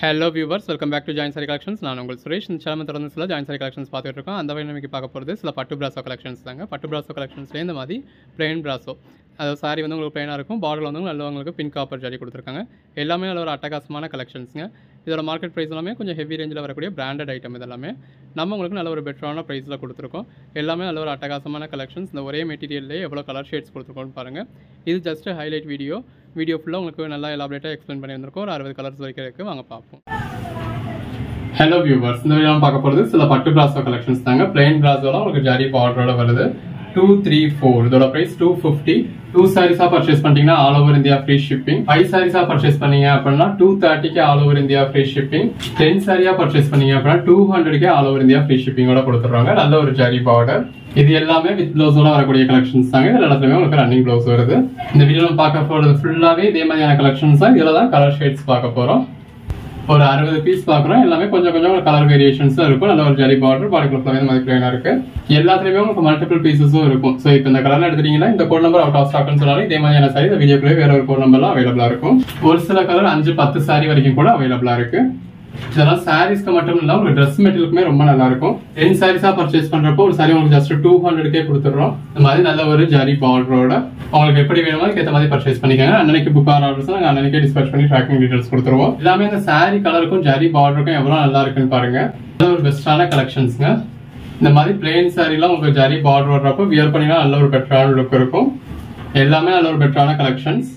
Hello viewers welcome back to join saree collections நான் உங்கள் சுரேஷ். இந்த சேலம் தொடர்ந்து சில ஜாயின் சாரி கலெக்ஷன்ஸ் பார்த்துட்டு இருக்கோம். அந்த வகையில் நமக்கு பார்க்க போகிறது சில பட்டு பிராசோ கலெக்ஷன்ஸ் தாங்க. பட்டு பிராசோ கலெக்ஷன்ஸ்லேயே இந்த மாதிரி பிளெயின் பிராசோ அதாவது சாரி வந்து உங்களுக்கு பிளைனாக இருக்கும். பார்டர் வந்து நல்லவங்களுக்கு பின் காப்பர் ஜாடி கொடுத்துருக்காங்க. எல்லாமே நல்ல ஒரு அட்டகாசமான கலெக்ஷன்ஸுங்க இதோட மார்க்கெட் ப்ரைஸ் எல்லாமே கொஞ்சம் ஹெவி ரேஞ்சில் வரக்கூடிய பிராண்டட் ஐட்டம் இதெல்லாமே. நம்ம உங்களுக்கு நல்ல ஒரு பெட்டரான ப்ரைஸில் கொடுத்துருக்கோம். எல்லாமே நல்ல ஒரு அட்டகாசமான கலெக்ஷன்ஸ் இந்த ஒரே மெட்டீரியல்லே எவ்வளோ கலர் ஷேட்ஸ் கொடுத்துருக்கோம்னு பாருங்கள் இது ஜஸ்ட் ஹைலைட் வீடியோ வீடியோ ஃபுல்லாக உங்களுக்கு நல்லா எலாபரேட்டாக எக்ஸ்பிளைன் பண்ணியிருந்திருக்கோம் ஒரு அறுபது கலர்ஸ் வரைக்கும் இருக்குது வாங்க பார்ப்போம். ஹலோ வியூவர்ஸ் இந்த வீடியோ பார்க்க போகிறது சில பட்டு பிளாசோ கலெக்ஷன்ஸ் தாங்க. பிளைன் பிளாசோலாம் உங்களுக்கு ஜாரி பார்டரோட வருது. டூ த்ரீ ஃபோர் இதோட பிரைஸ் டூ ஃபிஃப்டி டூ சாரீஸா பர்ச்சேஸ் பண்ணீங்கன்னா all over India free shipping five சாரீஸா purchase பண்ணீங்க அப்படின்னா டூ தேர்ட்டிக்கு all over India free shipping ten சாரியா பர்ச்சேஸ் பண்ணீங்க அப்படின்னா டூ ஹண்ட்ரட்க்கு ஆல் ஓவர் இந்தியா ஃப்ரீ ஷிப்பிங்கோட கொடுத்துருவாங்க நல்ல ஒரு ஜரி பார்டர் இது எல்லாமே வித் பிளவுஸோட வரக்கூடிய கலெக்ஷன்ஸ் தாங்க. இதுல எல்லாத்துலயுமே உங்களுக்கு ரன்னிங் பிளவுஸ் வருது. இந்த வீடியோ நம்ம பார்க்க போறது ஃபுல்லாவே இதே மாதிரியான கலெக்ஷன்ஸ் தான் இதுல தான் கலர் ஷேட்ஸ் பார்க்க போறோம். ஒரு அறுபது பீஸ் பார்க்குறோம். எல்லாமே கொஞ்சம் கொஞ்சம் கலர் வேரியேஷன்ஸ் இருக்கும். நல்ல ஒரு ஜாலி பார்டர் பாடி ஃபுல்லாக இந்த மாதிரி பிளைனா இருக்கு. எல்லாத்துலயுமே உங்களுக்கு மல்டிபிள் பீசஸும் இருக்கும். ஸோ இப்போ இந்த கலர் எடுத்துட்டீங்கன்னா இந்த கோட் நம்பர் அவுட் ஆஃப் ஸ்டாக்னு சொன்னாலும் இதே மாதிரியான சாரி இந்த வீடியோக்குள்ளே வேற ஒரு கோட் நம்பர்லாம் அவைலபிளா இருக்கும். ஒரு சில கலர் அஞ்சு பத்து சாரி வரைக்கும் கூட அவைலபிளா இருக்கு. இதெல்லாம் சாரீஸ்க்கு மட்டும் இல்ல உங்களுக்கு ட்ரெஸ் மெட்டீரியலுக்குமே ரொம்ப நல்லா இருக்கும் டென் சாரீஸா பர்ச்சேஸ் பண்றப்போ ஒரு சாரி உங்களுக்கு ஜஸ்ட் டூ ஹண்ட்ரட்கே கொடுத்துறோம் இந்த மாதிரி நல்ல ஒரு ஜரி பார்டரோட உங்களுக்கு எப்படி வேணுமோ அதுக்கேற்ற மாதிரி பர்ச்சேஸ் பண்ணிக்கோங்க. அன்னைக்கு புக் ஆர் ஆர்டர்ஸ் நாங்கள் அன்னைக்கே டிஸ்பேச் பண்ணி ட்ராக்கிங் டீடைல்ஸ் கொடுத்துருவோம். எல்லாமே இந்த சாரி கலருக்கும் ஜரி பார்டருக்கும் எவ்வளவு நல்லா இருக்குன்னு பாருங்க. நல்ல ஒரு பெஸ்டான கலெக்ஷன்ஸ்ங்க இந்த மாதிரி பிளெயின் சாரிலாம் உங்களுக்கு ஜரி பார்டர் வர்றப்போ வியர் பண்ணினா நல்ல ஒரு பெட்டரான லுக் இருக்கும். எல்லாமே நல்ல ஒரு பெட்டரான கலெக்ஷன்ஸ்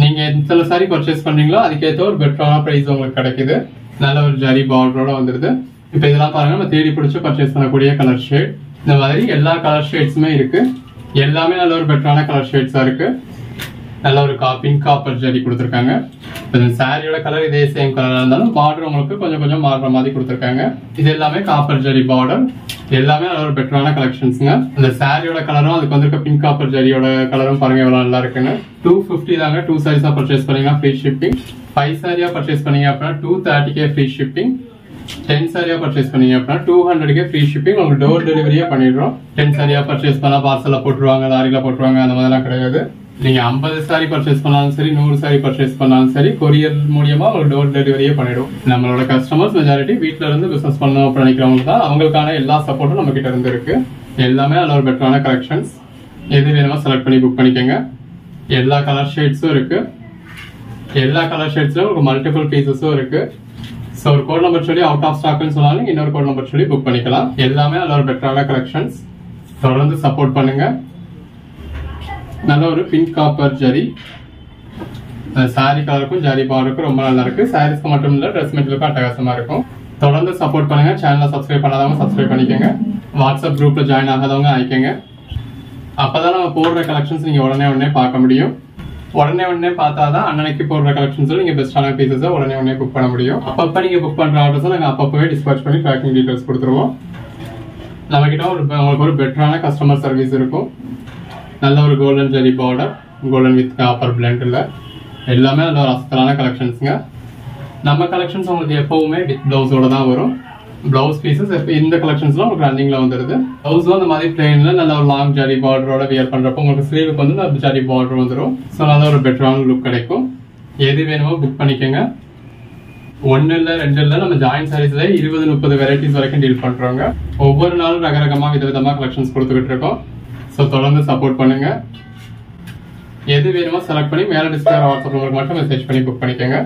நீங்க எத்தனை சாரி பர்ச்சேஸ் பண்றீங்களோ அதுக்கேற்ற ஒரு பெட்டரான பிரைஸ் உங்களுக்கு கிடைக்குது. நல்ல ஒரு ஜரி பார்டரோட வந்துருது. இப்போ இதெல்லாம் பாருங்க நம்ம தேடி பிடிச்சு பர்ச்சேஸ் பண்ணக்கூடிய கலர் ஷேட் இந்த மாதிரி எல்லா கலர் ஷேட்ஸுமே இருக்கு. எல்லாமே நல்ல ஒரு பெட்டரான கலர் ஷேட்ஸா இருக்கு. நல்ல ஒரு கா பிங்க் காப்பர் ஜரி கொடுத்துருக்காங்க. சாரியோட கலர் இதே சேம் கலராக இருந்தாலும் பார்டர் உங்களுக்கு கொஞ்சம் கொஞ்சம் மாறுற மாதிரி கொடுத்துருக்காங்க. இது எல்லாமே காப்பர் ஜரி பார்டர் எல்லாமே நல்ல ஒரு பெட்டரான கலெக்ஷன்ஸ்ங்க அந்த சாரியோட கலரும் அதுக்கு வந்திருக்க பிங்க் காப்பர் ஜரியோட கலரும் பாருங்க எவ்வளோ நல்லா இருக்குன்னு. டூ ஃபிஃப்டி தாங்க டூ சாரீஸாக பர்ச்சேஸ் பண்ணீங்கன்னா ஃப்ரீ ஷிப்பிங் ஃபைவ் சாரியாக பர்ச்சேஸ் பண்ணீங்க அப்படின்னா டூ தேர்ட்டிக்கே ஃப்ரீ ஷிப்பிங் டென் சாரியா பர்ச்சேஸ் பண்ணீங்க அப்படின்னா டூ ஹண்ட்ரட்கே ஃப்ரீ ஷிப்பிங் உங்களுக்கு டோர் டெலிவரியே பண்ணிடுறோம். டென் சாரியா பர்ச்சேஸ் பண்ணால் பார்சலில் போட்டுருவாங்க லாரியில போட்டுருவாங்க அந்த மாதிரிலாம் கிடையாது. நீங்கள் ஐம்பது சாரி பர்ச்சேஸ் பண்ணாலும் சரி நூறு சாரி பர்ச்சேஸ் பண்ணாலும் சரி கொரியர் மூலியமா உங்களுக்கு டோர் டெலிவரியே பண்ணிடும். நம்மளோட கஸ்டமர்ஸ் மெஜாரிட்டி வீட்டில் இருந்து பிஸ்னஸ் பண்ணணும் நினைக்கிறவங்க தான் அவங்களுக்கான எல்லா சப்போர்ட்டும் நம்ம கிட்ட இருந்து இருக்கு. எல்லாமே அதில் ஒரு பெட்டரான கலெக்ஷன்ஸ் எது வேணுமோ செலக்ட் பண்ணி புக் பண்ணிக்கோங்க. எல்லா கலர் ஷேட்ஸும் இருக்கு. எல்லா கலர் ஷேட்ஸ்லையும் உங்களுக்கு மல்டிபிள் பீசஸும் இருக்கு. ஸோ ஒரு கோட் நம்பர் சொல்லி அவுட் ஆஃப் ஸ்டாக்னு சொன்னாலும் இன்னொரு கோட் நம்பர் சொல்லி புக் பண்ணிக்கலாம். எல்லாமே அதில் ஒரு பெட்டரான கலெக்ஷன்ஸ் தொடர்ந்து சப்போர்ட் பண்ணுங்க. நல்ல ஒரு பிங்க் காப்பர் ஜரி சாரி கலருக்கும் ஜரி பார்டருக்கும் ரொம்ப நல்லா இருக்கு. சாரீஸ்க்கு மட்டும் இல்லை ட்ரெஸ் மெட்டீரியலுக்கும் அட்டகாசமா இருக்கும். தொடர்ந்து சப்போர்ட் பண்ணுங்க. சேனலை சப்ஸ்கிரைப் பண்ணாதவங்க சப்ஸ்கிரைப் பண்ணிக்கோங்க. வாட்ஸ்அப் குரூப்ல ஜாயின் ஆகாதவங்க ஆயிக்கோங்க அப்பதான் நம்ம போடுற கலெக்ஷன்ஸ் நீங்க உடனே உடனே பார்க்க முடியும். உடனே உடனே பார்த்தாதான் அன்னன்னைக்கு போடுற கலெக்ஷன்ஸ் நீங்க பெஸ்டான பீசஸ் உடனே உடனே புக் பண்ண முடியும். அப்பப்ப நீங்க புக் பண்ற ஆர்டர்ஸ் நாங்க அப்பப்பவே டிஸ்பேச் பண்ணி பேக்கிங் டீடைல்ஸ் கொடுத்துருவோம். நம்ம கிட்ட ஒரு உங்களுக்கு ஒரு பெட்டரான கஸ்டமர் சர்வீஸ் இருக்கும். நல்ல ஒரு golden zari border golden with copper பிளண்டில் எல்லாமே நல்ல ஒரு அசத்தலான கலெக்ஷன்ஸுங்க நம்ம கலெக்ஷன்ஸ் உங்களுக்கு எப்போவுமே வித் ப்ளவுஸோட தான் வரும். ப்ளவுஸ் பீசஸ் இப்போ இந்த கலெக்ஷன்ஸ்லாம் உங்களுக்கு ரன்னிங்ல வந்துருது. ப்ளவுஸும் அந்த மாதிரி பிளெயினில் நல்ல ஒரு லாங் ஜரி பார்டரோட வியர் பண்ணுறப்போ உங்களுக்கு ஸ்லீவுக்கு வந்து அந்த ஜரி பார்டர் வந்துடும் ஸோ நல்ல ஒரு பெட்டரான லுக் கிடைக்கும். எது வேணுமோ புக் பண்ணிக்கோங்க. ஒன்று இல்லை ரெண்டு இல்லை நம்ம ஜாயின் சாரீஸ்ல இருபது முப்பது வெரைட்டிஸ் வரைக்கும் டீல் பண்ணுறோங்க ஒவ்வொரு நாளும் ரகரகமாக விதவிதமாக கலெக்ஷன்ஸ் கொடுத்துக்கிட்டு இருக்கோம். ஸோ தொடர்ந்து சப்போர்ட் பண்ணுங்க. எது வேணுமோ செலக்ட் பண்ணி மேலே டிஸ்பிளே வாட்ஸ்அப் நம்பருக்கு மட்டும் மெசேஜ் பண்ணி புக் பண்ணிக்கோங்க.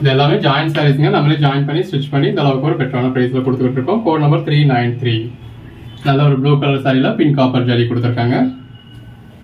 இது எல்லாமே ஜாயின் சாரீஸுங்க நம்மளே ஜாயின் பண்ணி ஸ்டிச் பண்ணி இந்த அளவுக்கு ஒரு பெட்டரான ப்ரைஸில் கொடுத்துக்கிட்டு இருக்கோம். Code number three nine three நல்ல ஒரு ப்ளூ கலர் சாரியில் பிங்க் காப்பர் ஜாலி கொடுத்துருக்காங்க.